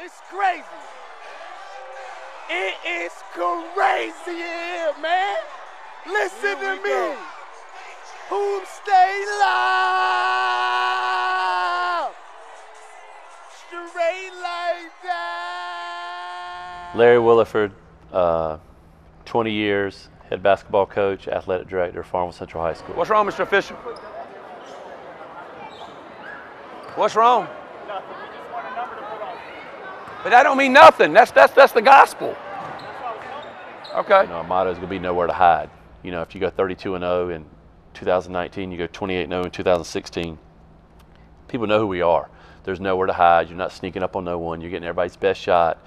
It's crazy. It is crazy in here, man. Listen to me. Go. Whom stay live. Straight like that. Larry Williford, uh, 20 years, head basketball coach, athletic director, Farmville Central High School. What's wrong, Mr. Fisher? What's wrong? But that don't mean nothing. That's that's that's the gospel. Okay. You know, our motto is going to be nowhere to hide. You know, if you go 32 and 0 in 2019, you go 28 and 0 in 2016. People know who we are. There's nowhere to hide. You're not sneaking up on no one. You're getting everybody's best shot,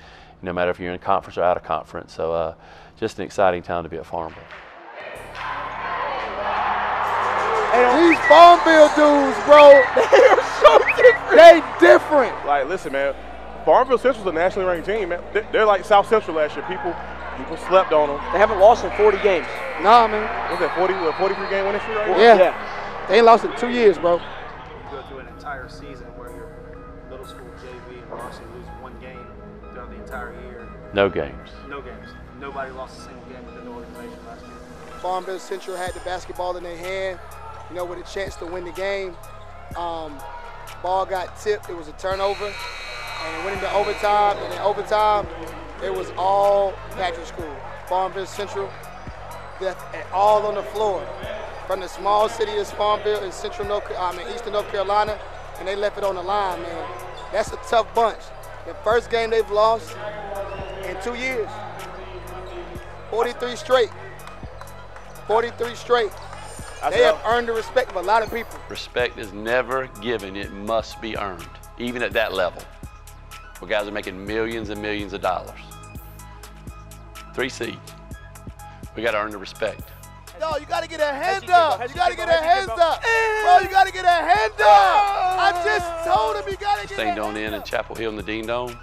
no matter if you're in conference or out of conference. So, uh, just an exciting time to be at Farmville. These Farmville dudes, bro, they are so different. They different. Like, listen, man. Farmville Central's a nationally ranked team, man. They're like South Central last year. People people slept on them. They haven't lost in 40 games. Nah, man. What's that, 40, 43 game winning streak right now? Yeah. yeah. They ain't lost in two years, bro. You go through an entire season where your middle school JV and varsity lose one game throughout the entire year. No games. No games. Nobody lost a single game within the organization last year. Farmville Central had the basketball in their hand, you know, with a chance to win the game. Um, ball got tipped. It was a turnover and went into overtime. And in overtime, it was all Patrick School, Farmville Central, all on the floor. From the small city of Farmville in Central North, I mean Eastern North Carolina, and they left it on the line, man. That's a tough bunch. The first game they've lost in two years. 43 straight. 43 straight. They have earned the respect of a lot of people. Respect is never given, it must be earned, even at that level where guys are making millions and millions of dollars. Three seeds. We got to earn the respect. No, you got to get a hand up. You got to get a hands up. Bro, you got to get a hand up. I just told him you got to get a Staying on in in Chapel Hill in the Dean Dome,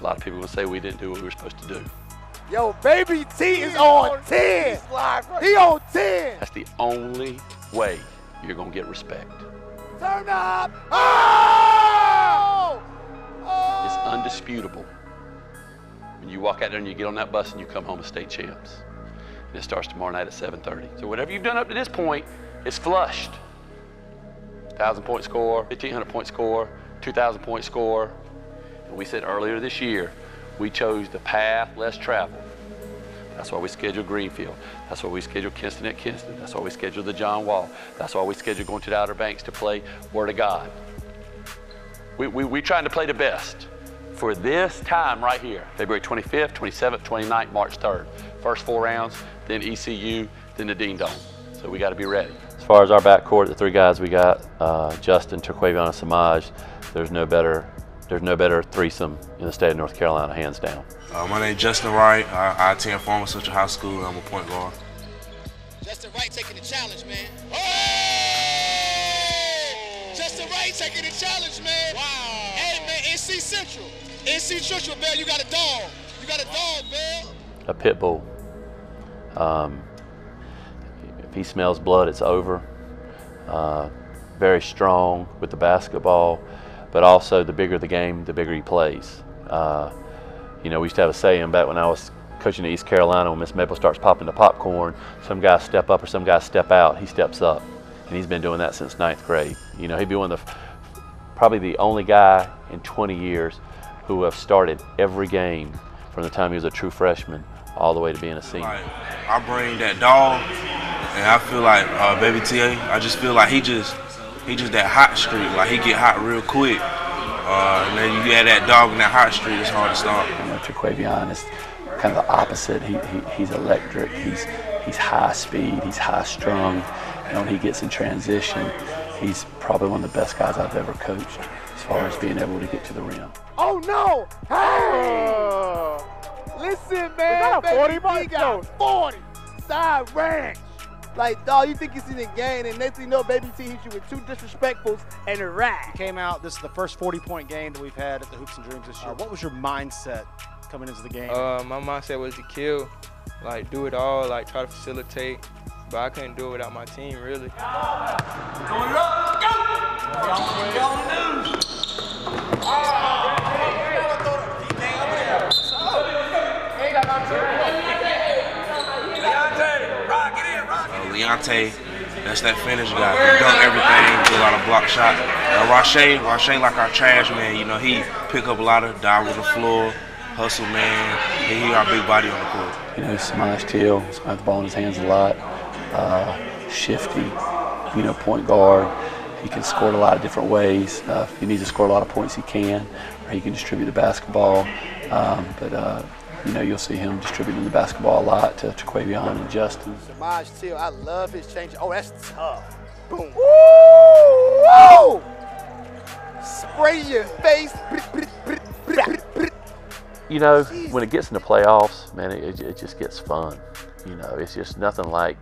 a lot of people will say we didn't do what we were supposed to do. Yo, Baby T is on 10. He on 10. That's the only way you're going to get respect. Turn up. Oh! It's undisputable. When you walk out there and you get on that bus and you come home as state champs. And it starts tomorrow night at 7.30. So whatever you've done up to this point is flushed. 1,000 point score, 1,500 point score, 2,000 point score. And we said earlier this year, we chose the path less traveled. That's why we scheduled Greenfield. That's why we scheduled Kinston at Kinston. That's why we scheduled the John Wall. That's why we scheduled going to the Outer Banks to play Word of God. We, we, we trying to play the best for this time right here, February 25th, 27th, 29th, March 3rd. First four rounds, then ECU, then the Dean Dome. So we got to be ready. As far as our backcourt, the three guys we got, uh, Justin, Terquavion, and Samage, there's no better there's no better threesome in the state of North Carolina, hands down. Uh, my name is Justin Wright. I, I attend Farmville Central High School. I'm a point guard. Justin Wright taking the challenge, man. Oh! Justin Wright taking the challenge, man. Wow. Hey, man, NC Central. NC Central, Bell, you got a dog. You got a dog, Bell. A pit bull. Um, if he smells blood, it's over. Uh, very strong with the basketball, but also the bigger the game, the bigger he plays. Uh, you know, we used to have a saying back when I was coaching at East Carolina when Miss Maple starts popping the popcorn, some guys step up or some guys step out, he steps up. And he's been doing that since ninth grade. You know, he'd be one of the probably the only guy in 20 years who have started every game from the time he was a true freshman all the way to being a senior. Like, I bring that dog, and I feel like uh, Baby TA. I just feel like he just he just that hot streak. Like he get hot real quick. Uh, and then you add that dog in that hot streak, it's hard to stop. You know, Terquavion is kind of the opposite. He, he, he's electric. He's he's high speed. He's high strung. And when he gets in transition, he's probably one of the best guys I've ever coached as far as being able to get to the rim. Oh no! Hey! Listen, man. Is that a 40 He got 40. Side ranch. Like, dog, you think you see the game, and next thing you know, Baby T hit you with two disrespectfuls and a rat. Came out, this is the first 40 point game that we've had at the Hoops and Dreams this year. Uh, what was your mindset coming into the game? Uh, my mindset was to kill, like, do it all, like, try to facilitate, but I couldn't do it without my team, really. Going up, go! That's that finish guy. He dunk everything, do a lot of block shot. Now Rashay, Rashay like our trash man. You know, he pick up a lot of dive with the floor, hustle man. He, he our big body on the court. You know, he's got the ball in his hands a lot. Uh, shifty, you know, point guard. He can score a lot of different ways. Uh, if he needs to score a lot of points, he can, or he can distribute the basketball. Um, but uh, you know, you'll see him distributing the basketball a lot to Terquavion and Justin. Samage Teel, I love his change. Oh, that's tough. Boom. Woo! Spray your face. You know, when it gets in the playoffs, man, it, it just gets fun. You know, it's just nothing like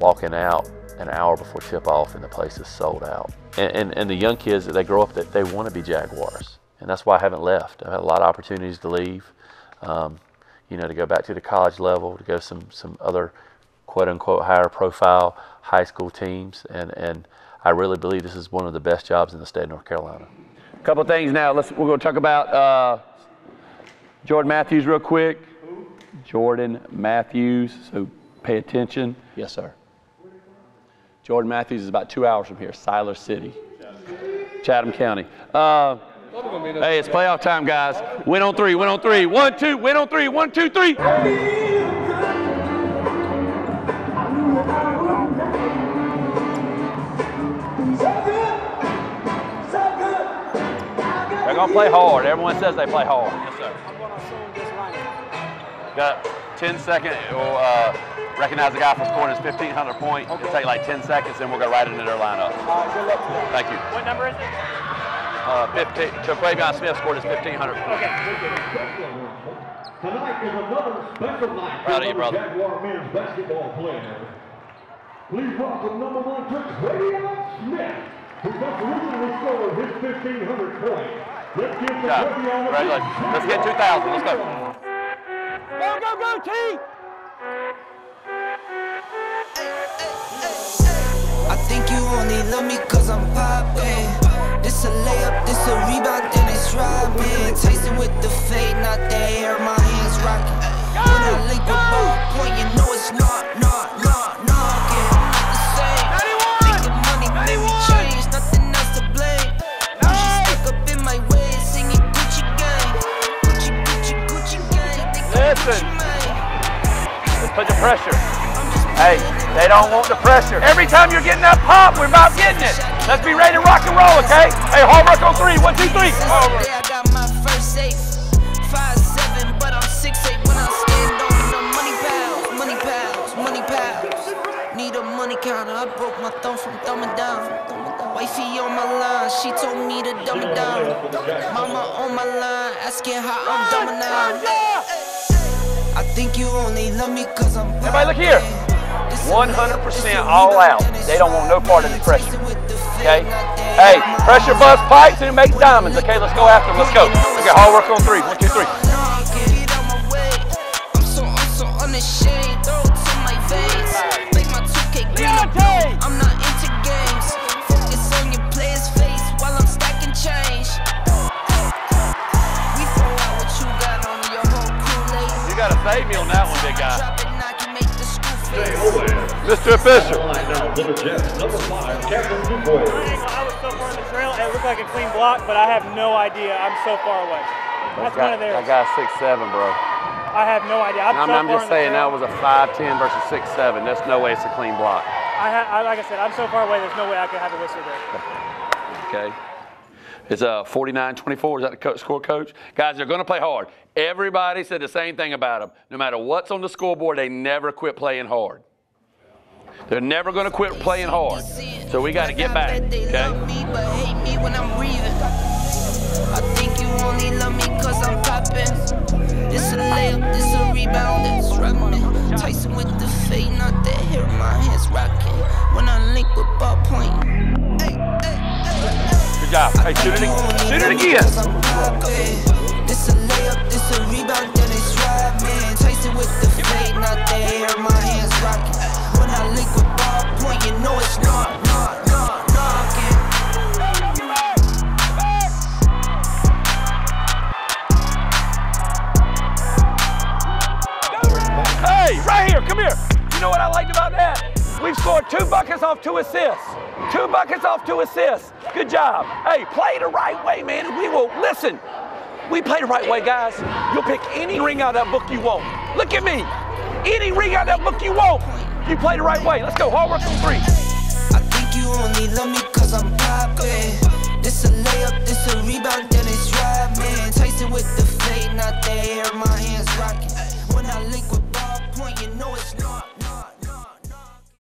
walking out an hour before tip off and the place is sold out. And, and, and the young kids, that they grow up, that they want to be Jaguars. And that's why I haven't left. I've had a lot of opportunities to leave, um, you know, to go back to the college level, to go some, some other quote unquote higher profile high school teams. And, and I really believe this is one of the best jobs in the state of North Carolina. A couple of things now. Let's, we're going to talk about uh, Jordan Matthews real quick. Jordan Matthews. So pay attention. Yes, sir. Jordan Matthews is about two hours from here, Siler City, Chatham County. Uh, hey, it's playoff time, guys. Win on three, win on three. One, two, win on three. One, two, three. They're going to play hard. Everyone says they play hard. Yes, sir. Got 10 seconds. We'll uh, recognize the guy for scoring his 1,500 point. It'll take like 10 seconds, and we'll go right into their lineup. Thank you. What number is it? Uh, 15, Terquavion Smith scored his 1,500 point. Tonight is another special night Proud of you, for brother. Jaguar men's basketball player. Please welcome number one pick, Radeon Smith, who just recently scored his 1,500 point. Let's give Good the job. A Let's get 2,000. Let's go. Go, go, go, T! I think you only love me cause I'm poppin'. This a layup, this a rebound, then it's robbing. Tyson with the fade, not the hair, my hands rockin'. When I link with ball point, you know it's not, not, not, knocking. Not the same. Thinking money made me change, nothing else to blame. She stuck up in my way, singing Gucci gang. Gucci, Gucci, Gucci gang. Listen. Let's put the pressure. Hey, they don't want the pressure. Every time you're getting that pop, we're about getting it. Let's be ready to rock and roll, okay? Hey, hard work on three. One, two, three. Hard work. I got my first eight. Five seven, but I'm six eight when I stand on the money pals, money pals, money pals. Need a money counter. I broke my thumb from thumbing down. Wifey on my line, she told me to dumb it down. Mama on my line, asking how I'm dumbing down. I think you only love me cause I'm Everybody look here. 100% all out. They don't want no part of the pressure. Okay? Hey, pressure bust pipes and it makes diamonds. Okay, let's go after them. Let's go. Okay, hard work on three. One, two, three. Mr. Official. now for the Jets, number five, Captain Dubois. I was so far in the trail, it looked like a clean block, but I have no idea. I'm so far away. That's one of theirs. That guy's six seven, bro. I have no idea. I'm, I'm, so I'm just saying that was a five ten versus six seven. That's no way it's a clean block. I, ha- I like I said, I'm so far away. There's no way I could have a whistle there. Okay. It's uh, 49-24. Is that the co- score, coach? Guys, they're going to play hard. Everybody said the same thing about them. No matter what's on the scoreboard, they never quit playing hard. They're never going to quit playing hard. So we got to get back. Okay. love me, but hate me when I'm breathing. I think you only love me cause I'm popping. This a layup, this a rebound, that's. Tyson with the fade, not hair, my hands rocking. When I link with ball point. Hey, hey, hey, Good job. Hey, shoot it, shoot it again. scored two buckets off two assists. Two buckets off two assists. Good job. Hey, play the right way, man, we will listen. We play the right way, guys. You'll pick any ring out of that book you want. Look at me. Any ring out of that book you want. You play the right way. Let's go. Hard work from three. I think you only love me cause I'm. This a layup, this a rebound, then it's driving. Tyson with the fade, not the air, my hands. When I link with you know it's not.